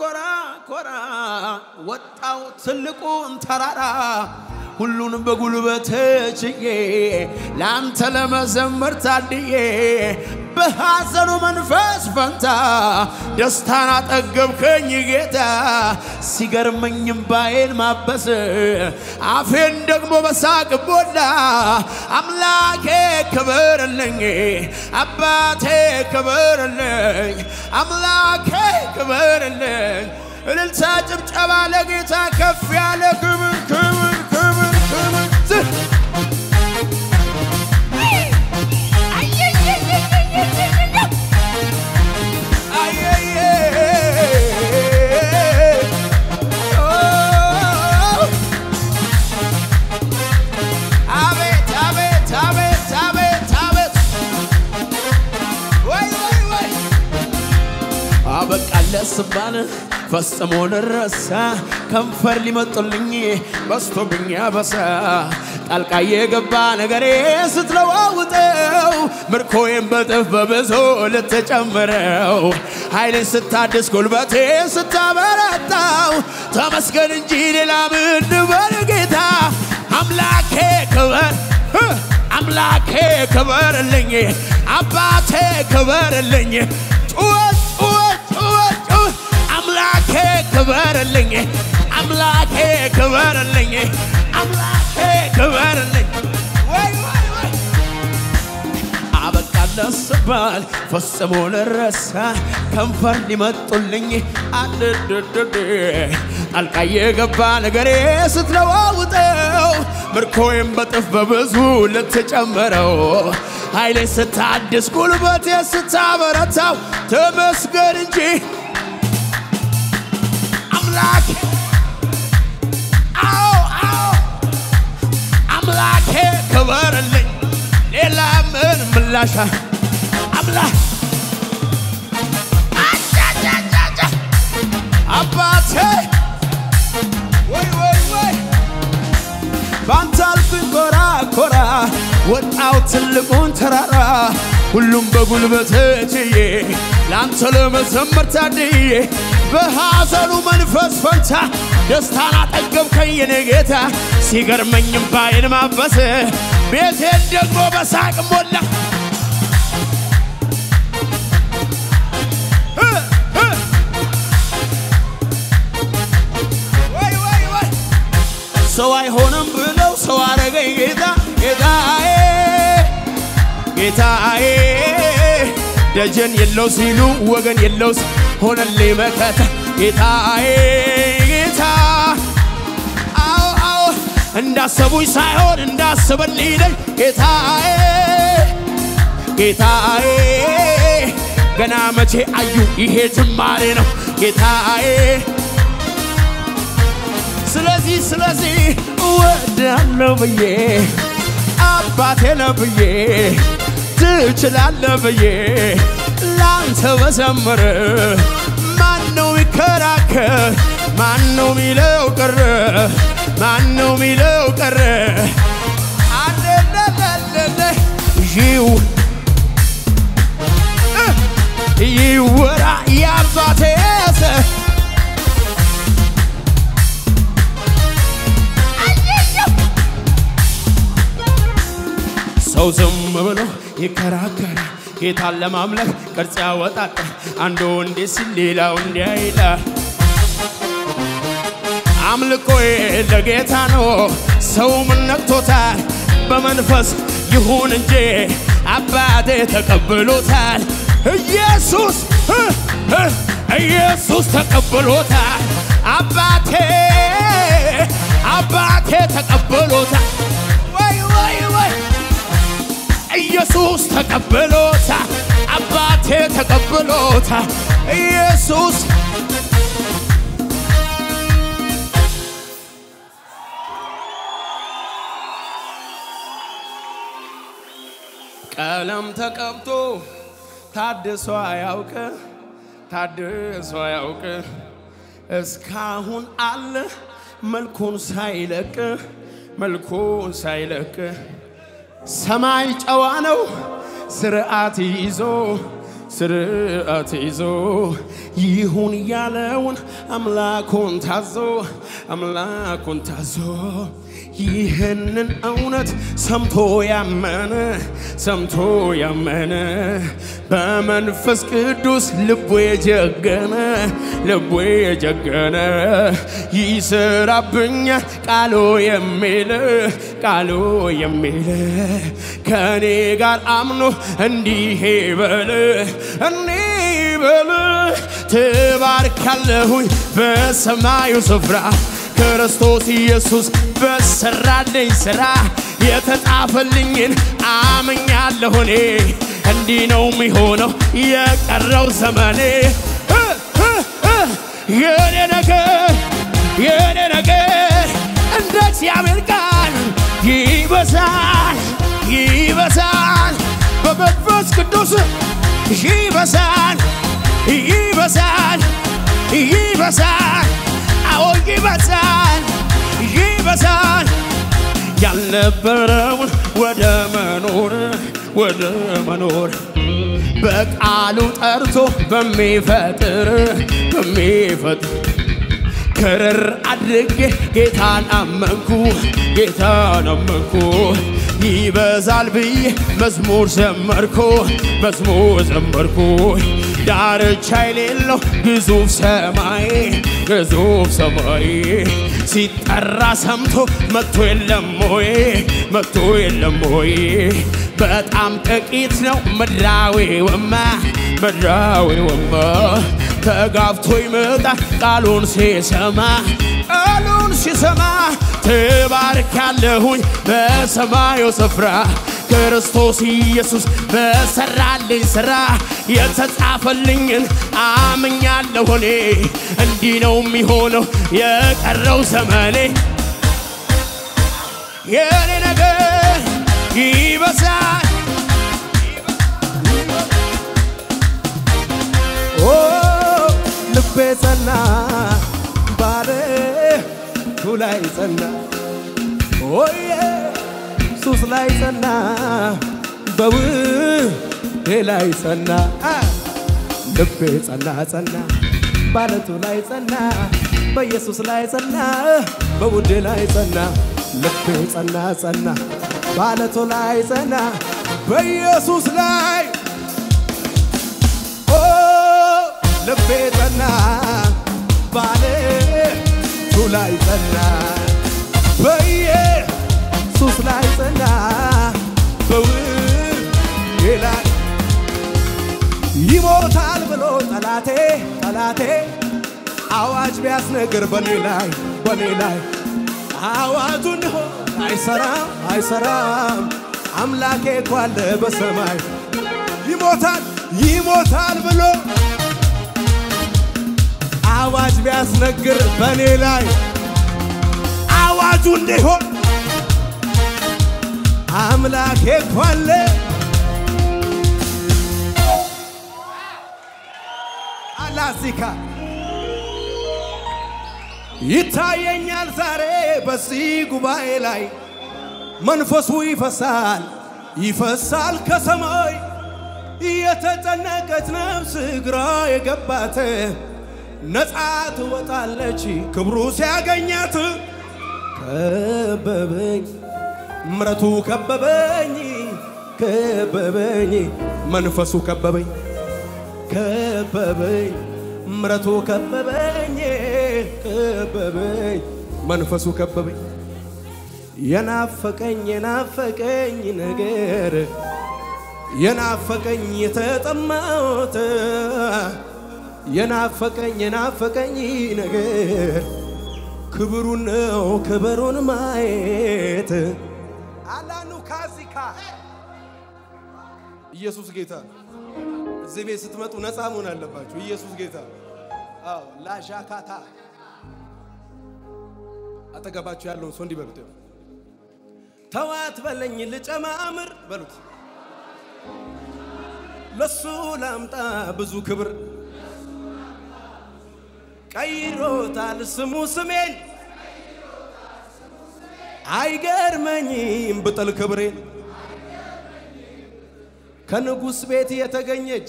ኮራ ኮራ ወጣው ትልቁን ተራራ ሁሉን በጉልበት ችዬ ለአንተ ለመዘመር ታድዬ በሐዘኑ መንፈስ ፈንታ ደስታን አጠገብከኝ ጌታ። ሲገርመኝም ባዬን ማበስ አፌን ደግሞ በሳቅ ቦላ። አምላኬ ክብርልኝ አባቴ ክብርልኝ አምላኬ ክብርልኝ እልልታ ጭብጨባ ለጌታ ከፍ ያለ ክብር ፈጽሞ ልረሳ ከንፈር ሊመጡልኝ በስቶብኝ ያበሳ ጣልቃ የገባ ነገሬ ስትለዋውጠው ምርኮዬን በጥፍ በብዙ ልትጨምረው። ኃይሌን ስታድስ ጉልበቴ ስታበረታው። ተመስገን እንጂ ሌላ ምን ልበል ጌታ? አምላኬ ክበር አምላኬ ክበርልኝ አባቴ ክበርልኝ ክበርልኝ። አምላኬ ክበርልኝ። አምላኬ ክበርልኝ። ስባል ፈጽሞ ልረሳ። ከንፈር ሊመጡልኝ አድድድድ ጣልቃ የገባ ነገሬ ስትለዋውጠው። ምርኮዬን በጥፍ በብዙ ልትጨምረው። ኃይሌ ስታድስ ጉልበቴ ስታበረታው። ተመስገን እንጂ አምላክ አዎ አዎ አምላኬ ክበርልኝ ሌላ ምን ምላሻ አምላክ አጫጫጫጫ አባቴ ወይ ወይ ወይ ባንተ አልኩኝ ኮራ ኮራ ወጣው ትልቁን ተራራ ሁሉም በጉልበት ችዬ ለአንተ ለመዘመር ታድዬ በሐዘኑ መንፈስ ፈንታ ደስታን አጠገብከኝ የኔ ጌታ። ሲገርመኝም ባይን ማበስ ቤቴን ደግሞ በሳቅ ሞላ። ሰው አይሆንም ብለው ሰው አረገኝ ጌታ ጌታዬ ጌታዬ ደጀን የለው ሲሉ ወገን የለው ሆነልኝ መከታ ጌታዬ ጌታ። አዎ አዎ እንዳሰቡኝ ሳይሆን እንዳስበልኝ ነኝ ጌታዬ ጌታዬ ገና መቼ አዩ? ይሄ ጅማሬ ነው ጌታዬ ስለዚህ ስለዚህ እወዳለሁ ብዬ አባቴ ነው ብዬ ትችላለህ ብዬ ላንተ በዘምር ማን ነው ሚከራከር? ማን ነው ሚለው ቀረ? ማን ነው ሚለው ቀረ? አለለለለለ ይው ይወራ የአባቴ ሰው ዝም ብሎ ይከራከራል። ጌታን ለማምለክ ቅርጽ ያወጣጣል። አንዱ እንዲህ ሲል ሌላው እንዲያ ይላል። አምልኮዬ ለጌታ ነው። ሰው ምን ነክቶታል? በመንፈስ ይሁን እንጂ አባቴ ተቀብሎታል። ኢየሱስ ኢየሱስ ተቀብሎታል። አባቴ አባቴ ተቀብሎታል። ኢየሱስ ተቀብሎታ አባቴ ተቀብሎታ ኢየሱስ ቀለም ተቀብቶ ታድሶ አያውቅ ታድሶ አያውቅ እስካሁን አለ መልኩን ሳይለቅ መልኩን ሳይለቅ ሰማይ ጨዋ ነው። ስርዓት ይዞ ስርዓት ይዞ ይሁን ያለውን አምላኩን ታዞ አምላኩን ታዞ ይህንን እውነት ሰምቶ ያመነ ሰምቶ ያመነ በመንፈስ ቅዱስ ልቡ የጀገነ ልቡ የጀገነ ይሰራብኛል ቃሉ የሚል ቃሉ የሚል ከኔ ጋር አምኖ እንዲህ በል እንዲህ በል። ትባርካለሁኝ በሰማዩ ስፍራ ክርስቶስ ኢየሱስ በሰራልኝ ሥራ የተጻፈልኝን አምኛለሁ እኔ እንዲህ ነው የሚሆነው የቀረው ዘመኔ። የኔ ነገር የኔ ነገር እንደ እግዚአብሔር ቃል ይበዛል ይበዛል በመንፈስ ቅዱስ ይበዛል ይበዛል ይበዛል ይበዛል ይበዛል። ያልነበረውን ወደ መኖር ወደ መኖር በቃሉ ጠርቶ በሚፈጥር በሚፈጥር ክርር አድርጌ ጌታን አመንኩ ጌታን አመንኩ። ይበዛል ብዬ መዝሙር ዘመርኩ መዝሙር ዘመርኩ ዳርቻ የሌለው ግዙፍ ሰማይ ግዙፍ ሰማይ ሲጠራ ሰምቶ መጥቶ የለም ወይ? መጥቶ የለም ወይ? በጣም ጥቂት ነው ምድራዊውማ ምድራዊውማ ተጋፍቶ ይመጣ ቃሉን ሲሰማ ቃሉን ሲሰማ ትባርካለሁኝ በሰማዩ ስፍራ ክርስቶስ ኢየሱስ በሰራልኝ ሥራ የተጻፈልኝን አምኛለሁ። እኔ እንዲህ ነው የሚሆነው የቀረው ዘመኔ። የኔ ነገር ይበዛል። ልቤ ጸና ባለቱ ላይ ጸና። በኢየሱስ ላይ ጸና በውዴ ላይ ጸና! ልቤ ጸና ጸና ባለቱ ላይ ጸና በኢየሱስ ላይ ጸና በውዴ ላይ ጸና ልቤ ጸና ጸና ባለቱ ላይ ጸና በኢየሱስ ላይ ልቤ ጸና ባለ ቱ ላይ ጸና በኢየሱስ ላይ ጸና። በውዴ ላይ ይሞታል ብሎ ጠላቴ ጠላቴ አዋጅ ቢያስነግር በኔ ላይ በኔ ላይ አዋጁ እንዲሆን አይሰራም አይሰራም። አምላኬ እኮ በሰማይ ይሞታል ይሞታል ብሎ አዋጅ ቢያስነግር በኔ ላይ አዋጁ እንዲሆን አምላኬ እኮ አለ። አላዚካ ይታየኛል ዛሬ በዚህ ጉባኤ ላይ። መንፈሱ ይፈሳል ይፈሳል ከሰማይ። የተጨነቀች ነፍስ ግራ የገባት ነፃ ትወጣለች ክብሩ ሲያገኛት ከበበኝ ምረቱ ከበበኝ ከበበኝ መንፈሱ ከበበኝ ከበበኝ ምረቱ ከበበኝ ከበበኝ መንፈሱ ከበበኝ። የናፈቀኝ የናፈቀኝ ነገር የናፈቀኝ የተጠማሁት የናፈቀኝ የናፈቀኝ ነገር ክብሩን ነው ክብሩን ማየት ኢየሱስ ጌታ እዚህ ቤት ስትመጡ ነፃ መሆን አለባችሁ። ኢየሱስ ጌታ። አዎ ላሻካታ አጠገባችሁ ያለውን ሰው እንዲህ በሉት፣ ተዋት በለኝ ልጨማምር በሉት፣ ለሱ ላምጣ ብዙ ክብር። ቀይሮታል ስሙ ስሜን። አይገርመኝም ብጥል ክብሬን ከንጉሥ ቤት የተገኘች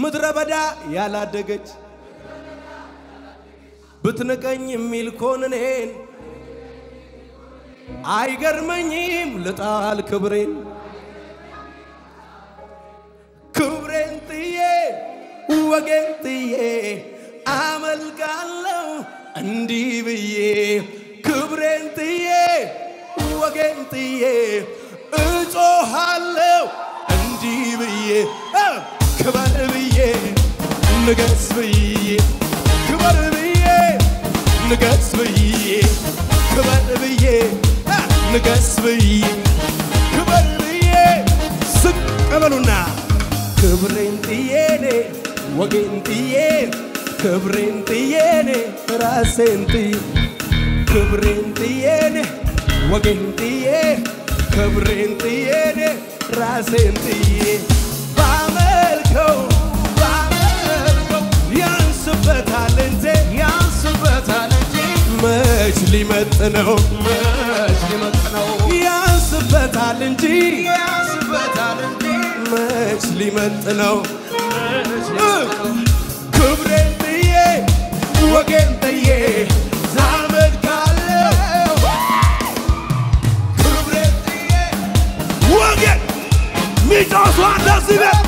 ምድረ በዳ ያላደገች ብትንቀኝ የሚል ኮንኔን አይገርመኝም ልጣል ክብሬን ክብሬን ጥዬ ወጌን ጥዬ አመልካለሁ እንዲህ ብዬ ክብሬን ጥዬ ወጌን ጥዬ እጮሃለሁ እንዲህ ብዬ ክበር ብዬ ንገስ ብዬ ክበር ብዬ ንገስ ብዬ ክበር ብዬ ንገስ ብዬ ክበር ብዬ ዝቅ በሉና። ክብሬን ጥዬኔ ወጌን ጥዬ ክብሬን ጥዬኔ ራሴን ጥዬ ክብሬን ጥዬኔ ወጌን ጥዬ ክብሬን ጥዬኔ ራሴን ጥዬ ባመልከው ባመልከው ያንስበታል እንጂ ያንስበታል እንጂ። መች ሊመጥነው? መች ሊመጥነው? ያንስበታል እንጂ ያንስበታል እንጂ። መች ሊመጥነው? ክብሬን ጥዬ ወጌን ጥዬ ሚጮሷ እንደዚህ ቤት ክብሬን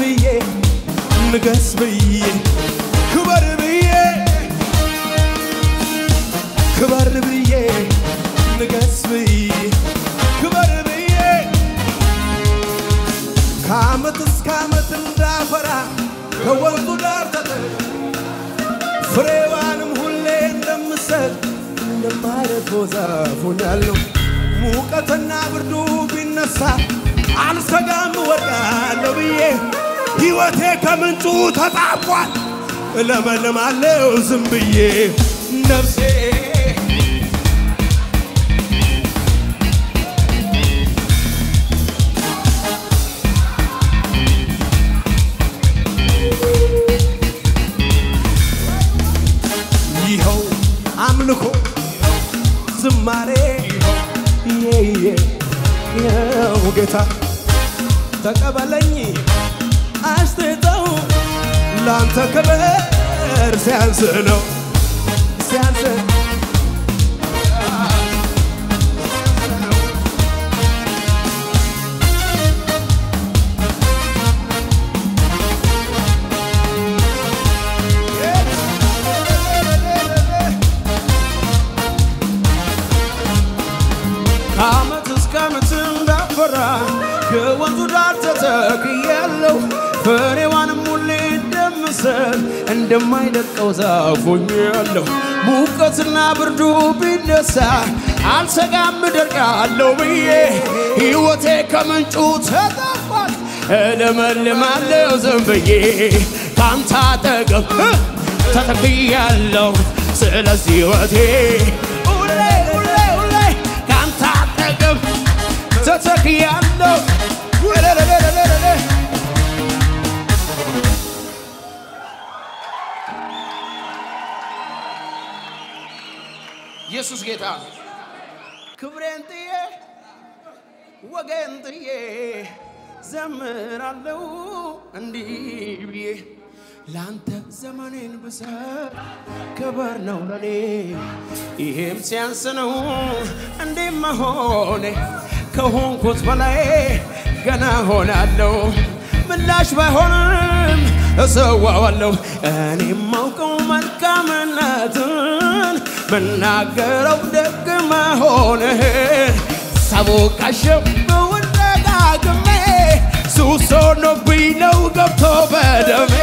ብዬ ንገስ ብዬ ክበር ብዬ ክበር ብዬ ንገስ ብዬ ክበር ብዬ ከዓመት እስከ ዓመት እንዳፈራ ከወንዙ ዳር ተጠ ፍሬዋንም ሁሌ እንደምሰጥ እንደማረገው ዛፍ ሆኛለሁ። ሙቀትና ብርዱ ቢነሳ አልሰጋም እወድቃለሁ ብዬ ሕይወቴ ከምንጩ ተጣቧል። እለመልማለሁ ዝም ብዬ ነፍሴ። ይኸው አምልኮ ዝማሬ ይኸው ጌታ። ተቀበለኝ አስቴተው ላንተ ክብር ሲያንስ ነው። ሲያንስ ከዓመት እስከ ዓመት እንዳፈራ ከወንዙ ዳር እንደምሰጥ እንደማይደቀው ዛፍ ሆኛለሁ። ሙቀትና ብርዱ ቢነሳ አልሰጋም እደርቃለሁ ብዬ ሕይወቴ ከምንጩ ተጠፏል። እለመልማለሁ ዝም ብዬ ካንተ አጠገብ ተተክያለሁ። ስለዚህ ሕይወቴ ሁሌ ሁሌ ሁሌ ካንተ አጠገብ ተተክያለሁ። ኢየሱስ ጌታ ነው። ክብሬን ጥዬ ወገን ጥዬ ዘምራለሁ እንዲህ ብዬ ለአንተ ዘመኔን ብሰጥ ክብር ነው ለኔ። ይሄም ሲያንስ ነው እንዴ መሆኔ። ከሆንኩት በላይ ገና ሆናለሁ ምላሽ ባይሆንም እሰዋዋለሁ። እኔ ማውቀው መልካምነትን ምናገረው ደግ መሆንህን ሳቦካሸው ደጋግሜ ሱስ ሆኖብኝ ነው ገብቶ በደሜ።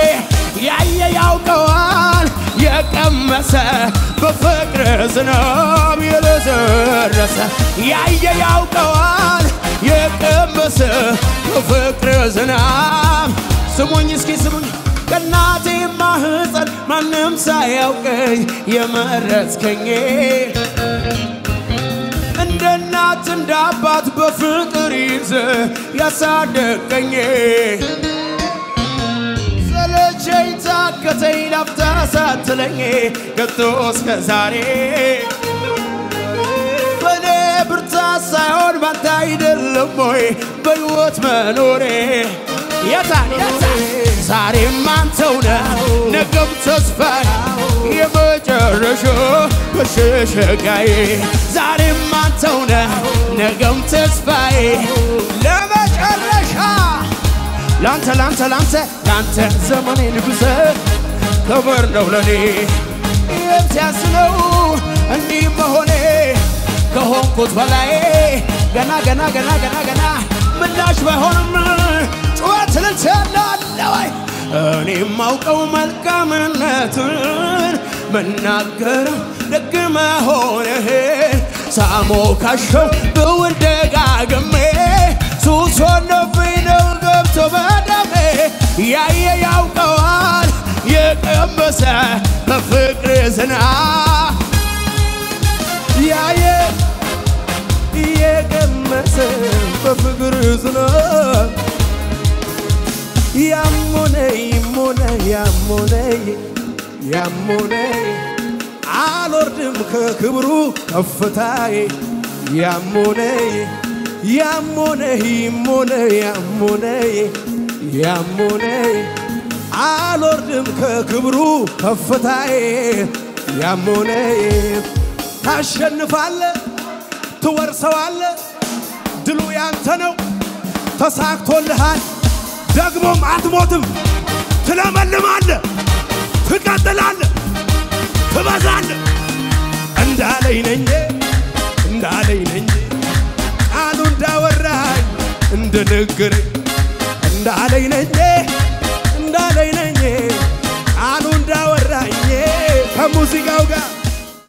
ያየ ያውቀዋል የቀመሰ በፍቅር ዝናብ የለዘረሰ። ያየ ያውቀዋል የቀመሰ በፍቅር ዝናብ። ስሙኝ እስኪ ስሙኝ ከእናቴ ማህፀን ማንም ሳያውቀኝ የመረጥከኝ እንደ እናት እንደ አባት በፍቅር ይዘ ያሳደገኝ ሰለቸኝ ታከተኝ ላፍታ ሳትለኝ ከቶ እስከ ዛሬ በእኔ ብርታት ሳይሆን ባንተ አይደለም ወይ በሕይወት መኖሬ? የታን የታን ዛሬም አንተው ነህ ነገም ተስፋዬ የመጨረሻ መሸሸጊያዬ። ዛሬም አንተው ነህ ነገም ተስፋዬ። ለመጨረሻ ላንተ ላንተ ላንተ ላንተ ዘመኔን ብሰ ክብር ነው ለኔ። ሲያንስ ነው እንዲህ መሆኔ። ከሆንኩት በላይ ገና ገና ገና ገና ገና ምላሽ ባይሆንም ጩኸት ልትላለ ወይ እኔ ማውቀው መልካምነትን መናገር ደግ መሆንህን ሳሞካሸው ብውል ደጋግሜ ሱስ ነው ገብቶ በደሜ ያየ ያውቀዋል የቀመሰ በፍቅር ዝናብ ያየ የቀመሰ በፍቅር ዝናብ ያሞነ ይሞነ ያሞነ ያሞነ አልወርድም ከክብሩ ከፍታዬ። ያሞነ ያሞነ ይሞነ ያሞነ ያሞነ አልወርድም ከክብሩ ከፍታዬ። ያሞነ ታሸንፋለ ትወርሰዋለ ድሉ ያንተ ነው ተሳክቶልሃል ደግሞም አትሞትም። ትለመልማለ ትቀጥላለ ትበዛለ እንዳለኝ ነኝ እንዳለኝ ነኝ። ቃሉ እንዳወራኝ እንደነገረኝ። እንዳለኝ ነኝ እንዳለኝ ነኝ። ቃሉ እንዳወራኝ ከሙዚቃው ጋር